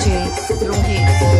请龙庭